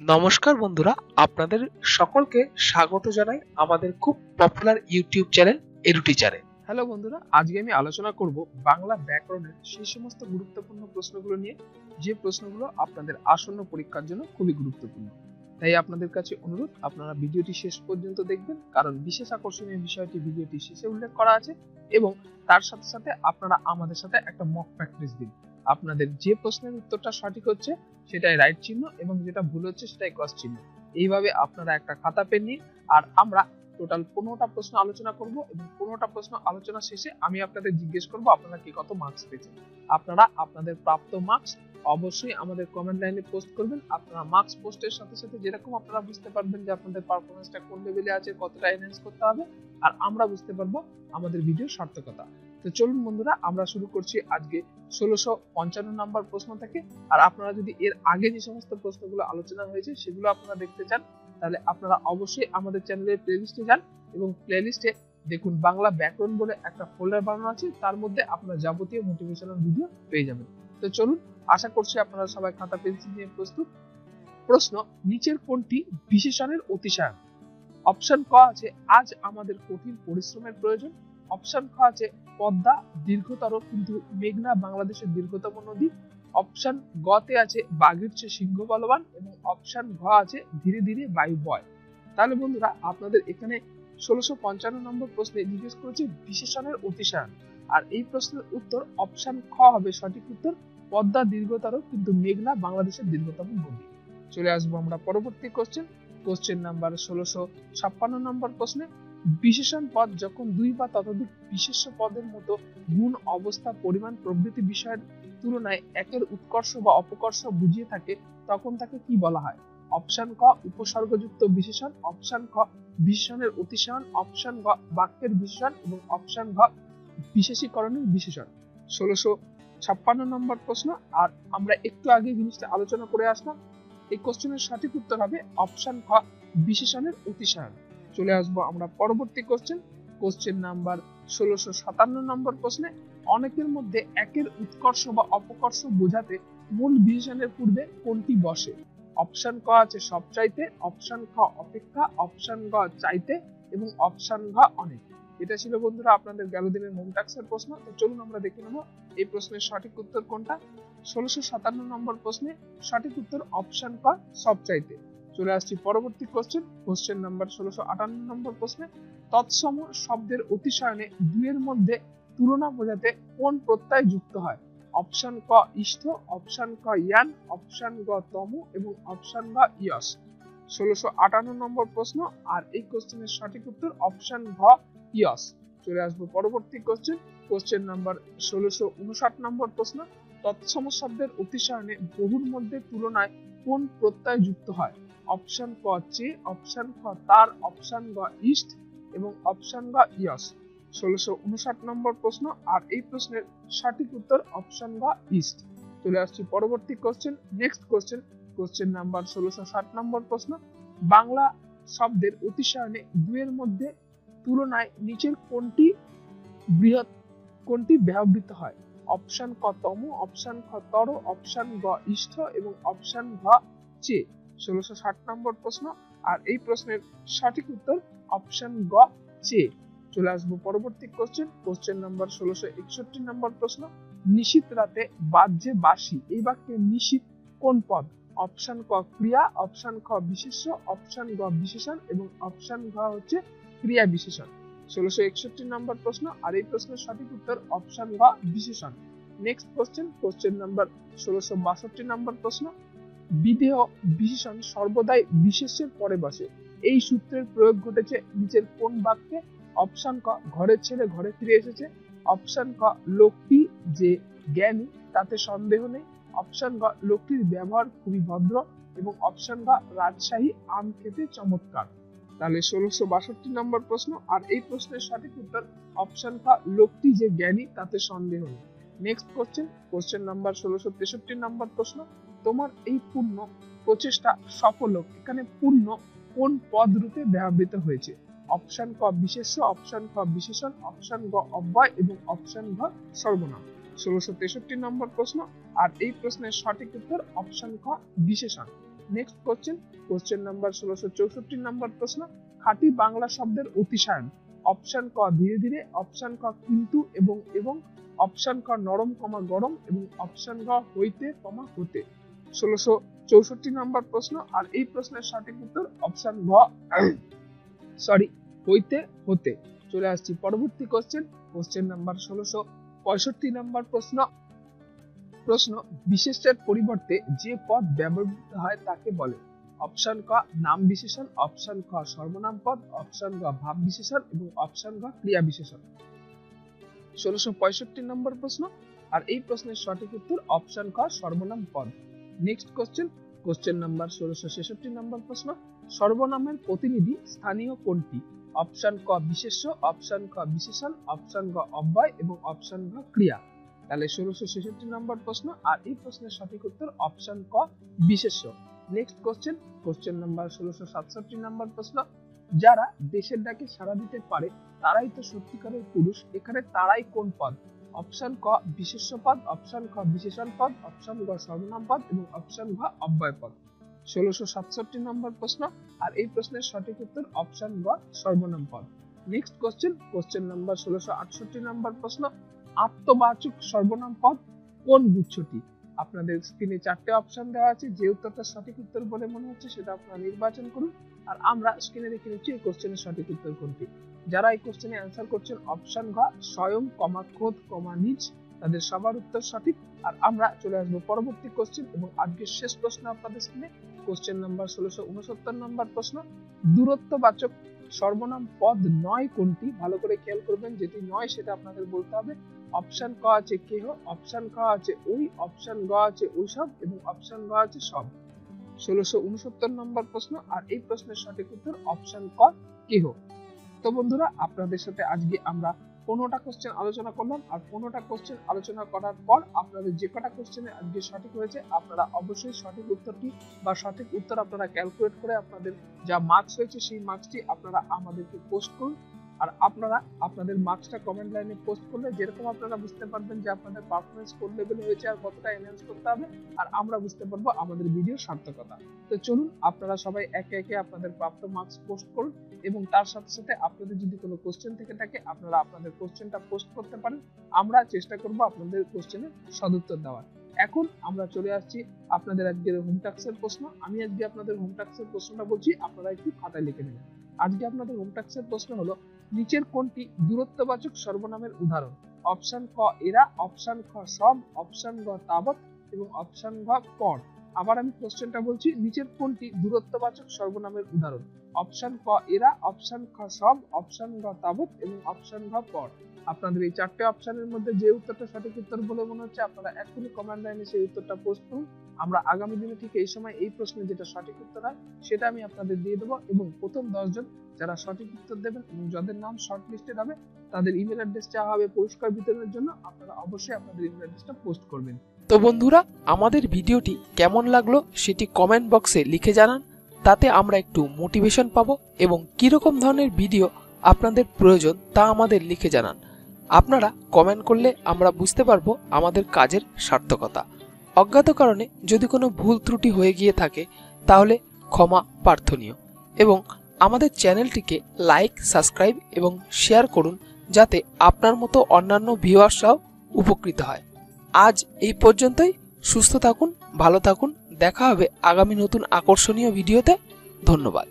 নমস্কার বন্ধুরা, আপনাদের সকলকে স্বাগত জানাই আমাদের খুব পপুলার ইউটিউব চ্যানেল এরুটি চ্যানেল। হ্যালো বন্ধুরা, আজকে আমি আলোচনা করব বাংলা ব্যাকরণের সেই সমস্ত গুরুত্বপূর্ণ প্রশ্নগুলো নিয়ে, যে প্রশ্নগুলো আপনাদের আসন্ন পরীক্ষার জন্য খুবই গুরুত্বপূর্ণ। তাই আপনাদের কাছে অনুরোধ, আপনারা ভিডিওটি শেষ পর্যন্ত দেখবেন, কারণ বিশেষ আকর্ষণীয় বিষয়টি ভিডিওটি শেষে উল্লেখ করা আছে এবং তার সাথে সাথে আপনারা আমাদের সাথে একটা মক প্র্যাকটিস দিন। আপনাদের যে প্রশ্নের উত্তরটা সঠিক হচ্ছে, সেটাই রাইট চিহ্ন এবং যেটা ভুল হচ্ছে সেটাই ক্রস চিহ্ন। এইভাবে আপনারা একটা খাতা, পেন নিন আর আমরা টোটাল পনেরোটা প্রশ্ন আলোচনা করব এবং পনেরোটা প্রশ্ন আলোচনা শেষে আমি আপনাদের জিজ্ঞেস করব আপনারা কি কত মার্কস পেয়েছেন। আপনারা আপনাদের প্রাপ্ত মার্কস অবশ্যই আমাদের কমেন্ট লাইনে পোস্ট করবেন। আপনারা মার্কস পোস্টের সাথে সাথে যেরকম আপনারা বুঝতে পারবেন যে আপনাদের পারফরমেন্সটা কোন লেভেলে আছে, কতটা এনহ্যান্স করতে হবে। আর আমরা বুঝতে পারব আমাদের ভিডিও সার্থকতা। তো চলুন বন্ধুরা, আমরা শুরু করছি আজকে ষোলোশো পঞ্চান্ন নম্বর প্রশ্ন থেকে। আর আপনারা যদি এর আগে যে সমস্ত প্রশ্নগুলো আলোচনা হয়েছে, সেগুলো আপনারা দেখতে চান, তাহলে আপনারা অবশ্যই আমাদের চ্যানেলের প্লেলিস্টে যান এবং প্লেলিস্টে দেখুন বাংলা ব্যাকরণ বলে একটা ফোল্ডার বানানো আছে। তার মধ্যে আপনারা যাবতীয় মোটিভেশনাল ভিডিও পেয়ে যাবেন। তো চলুন, আশা করছি আপনারা সবাই খাতা পেন্সিল নিয়ে প্রস্তুত। প্রশ্ন, নিচের কোনটি বিশেষণের অতিশায়ন অপশন ক আছে, আজ আমাদের কঠিন পরিশ্রমের প্রয়োজন। অপশন খ আছে পদ্মা, দীর্ঘতর কিন্তু মেঘনা বাংলাদেশের দীর্ঘতম নদী। অপশন গতে আছে বাঘের চেয়ে সিংহ বলবান এবং অপশন ঘ আছে ধীরে ধীরে বায়ু বয়। তাহলে বন্ধুরা, আপনাদের এখানে ষোলোশো পঞ্চান্ন নম্বর প্রশ্নে জিজ্ঞেস করেছে বিশেষণের অতিশায়ন আর এই প্রশ্নের উত্তর অপশন খ হবে সঠিক উত্তর, পদ্মা দীর্ঘতর কিন্তু মেঘনা বাংলাদেশের দীর্ঘতম নদী। চলে আসব আমরা পরবর্তী কোশ্চেন কোশ্চেন নাম্বার ষোলোশো ছাপ্পান্ন নম্বর প্রশ্নে। বিশেষণ পদ যখন দুই বা ততোধিক বিশেষ্য পদের মতো গুণ, অবস্থা, পরিমাণ, প্রভৃতি বিষয়ের তুলনায় একের উৎকর্ষ বা অপকর্ষ বুঝিয়ে থাকে, তখন তাকে কি বলা হয়? অপশন ক, উপসর্গযুক্ত বিশেষণ, অপশন খ বিশেষণের অতিশয়ন, অপশন গ, বাক্যের বিশেষণ এবং অপশন ঘ বিশেষীকরণের বিশেষণ। ষোলোশো ছাপ্পান্ন নম্বর প্রশ্ন, আর আমরা একটু আগে জিনিসটা আলোচনা করে আসলাম। এই কোশ্চেনের সঠিক উত্তর হবে অপশন খ বিশেষণের অতিশয়ন। চলে আসব আমরা পরবর্তী কোশ্চেন কোশ্চেন নাম্বার ষোলোশো সাতান্ন নম্বর প্রশ্নে, অনেকের মধ্যে একের উৎকর্ষ বা অপকর্ষ বোঝাতে মূল বিশেষণের পূর্বে কোনটি বসে? অপশন ক আছে সব চাইতে অপশন খ অপেক্ষা অপশন গ চাইতে, এবং অপশন ঘ অনেক। এটা ছিল বন্ধুরা আপনাদের গেল দিনের হোম ট্যাক্সের প্রশ্ন। তো চলুন আমরা দেখে নেব এই প্রশ্নের সঠিক উত্তর কোনটা। ষোলোশো সাতান্ন নম্বর প্রশ্নে সঠিক উত্তর অপশন ক সব চাইতে চলে আসছি পরবর্তী কোশ্চেন কোশ্চেন নাম্বার ষোলোশো আটান্ন নম্বর প্রশ্নে। তৎসম শব্দের অতিশয়নে দুয়ের মধ্যে তুলনা বোঝাতে কোন প্রত্যয় যুক্ত হয়? অপশন ক ইষ্ঠ অপশন ক ইয়ান অপশন গ তম এবং অপশন গ ইয়স। ষোলোশো আটান্ন নম্বর প্রশ্ন, আর এই কোশ্চেনের সঠিক উত্তর অপশন ঘ ইয়স। চলে আসব পরবর্তী কোশ্চেন কোশ্চেন নাম্বার ষোলোশো উনষাট নম্বর প্রশ্ন। তৎসম শব্দের অতিশয়নে বহুর মধ্যে তুলনায় কোন প্রত্যয় যুক্ত হয়? অপশন ক চে অপশন খ তার অপশন গ ইস্ট এবং অপশন গ ইয়স ষোলোশো উনষাট নম্বর প্রশ্ন, আর এই প্রশ্নের সঠিক উত্তর অপশন গ ইস্ট চলে আসছি পরবর্তী question next question question number ষোলোশো ষাট নম্বর প্রশ্ন, বাংলা শব্দের অতিশয়নে দুয়ের মধ্যে তুলনায় নিচের কোনটি বৃহৎ, কোনটি ব্যবহৃত হয়? অপশন ক তম অপশন খ তর অপশন গ ইষ্ঠ এবং অপশন ঘ চে। ষোলোশো ষাট নম্বর প্রশ্ন। আর এই প্রশ্নের সঠিক উত্তর অপশন গ চে চলে আসব পরবর্তী কোশ্চেন কোশ্চেন নাম্বার ষোলোশো একষট্টি নম্বর প্রশ্ন। নিশীত রাতে বাজ্যে বাসি এই বাক্যে নিশীত কোন পদ? অপশন ক ক্রিয়া অপশন খ বিশেষ্য অপশন গ বিশেষণ এবং অপশন ঘ হচ্ছে ক্রিয়া বিশেষণ। ষোলোশো একষট্টি নম্বর প্রশ্ন, আর এই প্রশ্নের সঠিক উত্তর অপশন ঘ বিশেষণ। নেক্সট কোশ্চেন কোশ্চেন নাম্বার ষোলোশো বাষট্টি নম্বর প্রশ্ন। বিদেহ বিশেষণ সর্বদাই বিশেষের পরে বসে। এই সূত্রের প্রয়োগ ঘটেছে নিচের কোন বাক্যে? অপশন ক ঘরের ছেলে ঘরে ফিরে এসেছে। অপশন ক, লোকটি যে জ্ঞানী, তাতে সন্দেহ নেই। অপশন গ, লোকটির ব্যবহার খুবই ভদ্র এবং অপশন গ, রাজশাহী আম খেতে চমৎকার। তাহলে ষোলোশো বাষট্টি নম্বর প্রশ্ন। আর এই প্রশ্নের সঠিক উত্তর অপশন খ লোকটি যে জ্ঞানী, তাতে সন্দেহ নেই। নেক্সট কোশ্চেন কোশ্চেন নাম্বার ষোলোশো তেষট্টি নম্বর প্রশ্ন। তোমার এই পূর্ণ প্রচেষ্টা সফল হোক। এখানে পূর্ণ কোন পদ রূপে ব্যবহৃত হয়েছে? অপশন ক বিশেষ্য, অপশন খ বিশেষণ, অপশন গ অব্যয় এবং অপশন ঘ সর্বনাম। ষোলোশো তেষট্টি নম্বর প্রশ্ন। আর এই প্রশ্নের সঠিক উত্তর অপশন খ বিশেষণ। নেক্সট কোশ্চেন কোশ্চেন নাম্বার ষোলোশো চৌষট্টি নম্বর প্রশ্ন। খাঁটি বাংলা শব্দের অতিশায়ন। অপশন ক ধীরে ধীরে, অপশন ক কিন্তু এবং এবং, অপশন ক নরম কমা গরম এবং অপশন গ হইতে কমা হতে। ষোলোশো চৌষট্টি নাম্বার প্রশ্ন, আর এই প্রশ্নের সঠিক উত্তর অপশন গ সরি হইতে হতে। চলে আসছি পরবর্তী কোশ্চেন কোশ্চেন নাম্বার ষোলোশো পঁয়ষট্টি প্রশ্ন। প্রশ্ন বিশেষের পরিবর্তে যে পদ ব্যবহৃত হয় তাকে বলে। অপশন ক, নাম বিশেষণ অপশন খ, সর্বনাম পদ অপশন গ, ভাব বিশেষণ এবং অপশন গ, ক্রিয়া বিশেষণ। ষোলোশো পঁয়ষট্টি নম্বর প্রশ্ন, আর এই প্রশ্নের সঠিক উত্তর অপশন খ সর্বনাম পদ। নেক্সট কোশ্চেন কোশ্চেন নাম্বার ষোলোশো ছেষট্টি নম্বর প্রশ্ন, সর্বনামের প্রতিনিধি স্থানীয় কোনটি? অপশন ক বিশেষ্য অপশন ক বিশেষণ অপশন গ অব্যয় এবং অপশন গ ক্রিয়া। তাহলে ষোলোশো ছেষট্টি নম্বর প্রশ্ন, আর এই প্রশ্নের সঠিক উত্তর অপশন ক বিশেষ্য। নেক্সট কোশ্চেন কোশ্চেন নাম্বার ষোলোশো সাতষট্টি নাম্বার প্রশ্ন, যারা দেশের ডাকে সাড়া দিতে পারে, তারাই তো সত্যিকারের পুরুষ, এখানে তারাই কোন পদ? অপশন ক বিশেষ্য পদ, অপশন খ বিশেষণ পদ, অপশন গ সর্বনাম পদ এবং অপশন ঘ অব্যয় পদ। ষোলোশো সাতষট্টি নম্বর প্রশ্ন। আর এই প্রশ্নের সঠিক উত্তর অপশন গ সর্বনাম পদ। নেক্সট কোশ্চেন কোশ্চেন নাম্বার ষোলোশো আটষট্টি নম্বর প্রশ্ন। আত্মবাচক সর্বনাম পদ কোন গুচ্ছটি? আপনাদের স্ক্রিনে চারটে অপশন দেওয়া আছে। যে উত্তরটা সঠিক উত্তর বলে মনে হচ্ছে সেটা আপনারা নির্বাচন করুন। আর আমরা স্ক্রিনে দেখে নিচ্ছি এই কোশ্চেনের সঠিক উত্তর কোনটি। যারা এই কোশ্চেনে অ্যান্সার করছেন অপশন ঘ, স্বয়ং কমা খোদ কমা নিচ, তাদের সবার উত্তর সঠিক। আর আমরা চলে আসব পরবর্তী কোশ্চেন এবং আজকের শেষ প্রশ্ন আপনাদের স্ক্রিনে কোশ্চেন নাম্বার ষোলোশো উনসত্তর নম্বর প্রশ্ন। দূরত্ববাচক সর্বনাম পদ নয় কোনটি? ভালো করে খেয়াল করবেন যেটি নয় সেটা আপনাদের বলতে হবে। অপশন ক আছে কেহ অপশন খ আছে ওই অপশন গ আছে ওইসব এবং অপশন গ আছে সব। ষোলোশো উনসত্তর নম্বর প্রশ্ন। আর এই প্রশ্নের সঠিক উত্তর অপশন ক, কেহ। তো বন্ধুরা, আপনাদের সাথে আজকে আমরা পনেরোটা কোশ্চেন আলোচনা করলাম আর পনেরোটা কোশ্চেন আলোচনা করার পর আপনাদের যে কটা কোশ্চেনে আজকে সঠিক হয়েছে, আপনারা অবশ্যই সঠিক উত্তরটি বা সঠিক উত্তর আপনারা ক্যালকুলেট করে আপনাদের যা মার্কস হয়েছে, সেই মার্কসটি আপনারা আমাদেরকে পোস্ট করুন। আর আপনারা আপনাদের মার্কসটা কমেন্ট লাইনে পোস্ট করলে যেরকম আপনারা বুঝতে পারবেন যে আপনাদের পারফরমেন্স কোন লেভেল হয়েছে আর কতটা এনহ্যান্স করতে হবে, আর আমরা বুঝতে পারব আমাদের ভিডিওর সার্থকতা। তো চলুন আপনারা সবাই একে একে আপনাদের প্রাপ্ত মার্কস পোস্ট করুন এবং তার সাথে সাথে আপনাদের যদি কোনো কোশ্চেন থেকে থাকে, আপনারা আপনাদের কোশ্চেনটা পোস্ট করতে পারেন। আমরা চেষ্টা করব আপনাদের কোশ্চেনের সদুত্তর দেওয়ার। এখন আমরা চলে আসছি আপনাদের আজকের হোম টাক্সের প্রশ্ন। আমি আজকে আপনাদের হোম টাক্সের প্রশ্নটা বলছি, আপনারা একটু খাতায় লিখে নেবেন। আজকে আপনাদের হোম টাক্সের প্রশ্ন হলো নিচের কোনটি দূরত্ববাচক সর্বনামের উদাহরণ? অপশন ক এরা, অপশন খ সব অপশন গ তাবৎ এবং অপশন ঘ পর আবার আমি কোশ্চেনটা বলছি, নিচের কোনটি দূরত্ববাচক সর্বনামের উদাহরণ? অপশন ক এরা, অপশন খ সব অপশন গ তাবৎ এবং অপশন ঘ পর আপনাদের এই চারটে অপশনের মধ্যে যে উত্তরটা সঠিক উত্তর বলে মনে হচ্ছে, আপনারা এখনই কমেন্ট লাইনে সেই উত্তরটা পোস্ট করুন। আমরা আগামী দিনে ঠিক এই সময় এই প্রশ্নের যেটা সঠিক উত্তর হয়, সেটা আমি আপনাদের দিয়ে দেবো এবং প্রথম দশজন যারা সঠিক উত্তর দেবেন এবং যাদের নাম শর্ট লিস্টেড হবে, তাদের ইমেল অ্যাড্রেস চাওয়া হবে পুরস্কার বিতরণের জন্য, আপনারা অবশ্যই আপনাদের ইমেল অ্যাড্রেসটা পোস্ট করবেন। তো বন্ধুরা, আমাদের ভিডিওটি কেমন লাগল সেটি কমেন্ট বক্সে লিখে জানান, তাতে আমরা একটু মোটিভেশন পাবো এবং কীরকম ধরনের ভিডিও আপনাদের প্রয়োজন তা আমাদের লিখে জানান। আপনারা কমেন্ট করলে আমরা বুঝতে পারব আমাদের কাজের সার্থকতা। অজ্ঞাত কারণে যদি কোনো ভুল ত্রুটি হয়ে গিয়ে থাকে, তাহলে ক্ষমা প্রার্থনীয় এবং আমাদের চ্যানেলটিকে লাইক সাবস্ক্রাইব এবং শেয়ার করুন যাতে আপনার মতো অন্যান্য ভিউয়ার্সরাও উপকৃত হয়। আজ এই পর্যন্তই। সুস্থ থাকুন, ভালো থাকুন। দেখা হবে আগামী নতুন আকর্ষণীয় ভিডিওতে ধন্যবাদ।